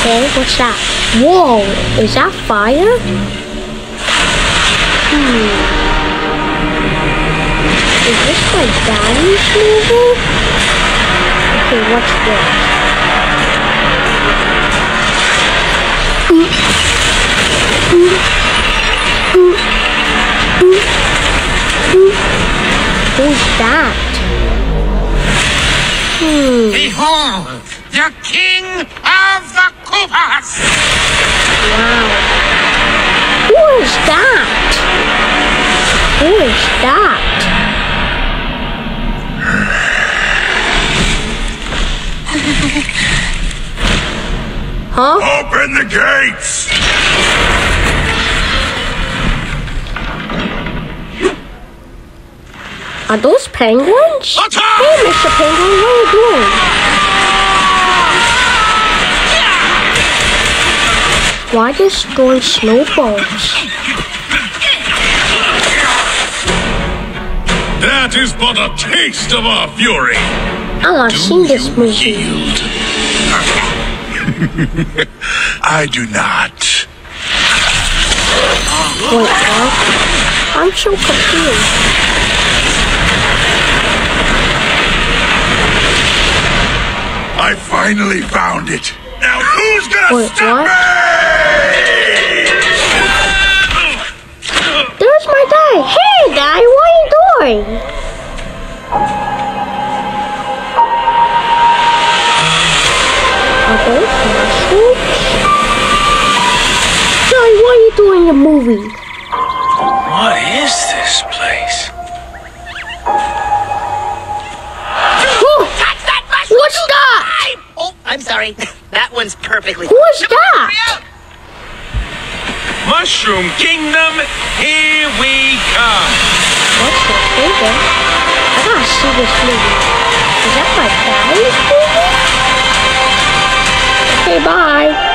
Okay, what's that? Whoa, is that fire? Hmm. Is this my daddy's movie? Okay, what's this? Who's that? Hmm. Behold, the king of the Koopas! Wow. Who is that? Who is that? Huh? Open the gates! Are those penguins? Attack! Hey, Mr. Penguin, what are you doing? Why just throwing snowballs? That is but a taste of our fury. Oh, I've seen this movie. I do not. Wait, what? I'm so confused. I finally found it. Now who's gonna Wait, stop what? me? There's my dad. Hey, Dad, what are you doing? Are those mushrooms? Daddy, what are you doing in the movie? What is this place? Oh, what's that? Oh, I'm sorry. That one's perfectly. Who is that? Mushroom Kingdom, here we come. What's that movie? I gotta see this movie. Is that my daddy's? Okay, bye.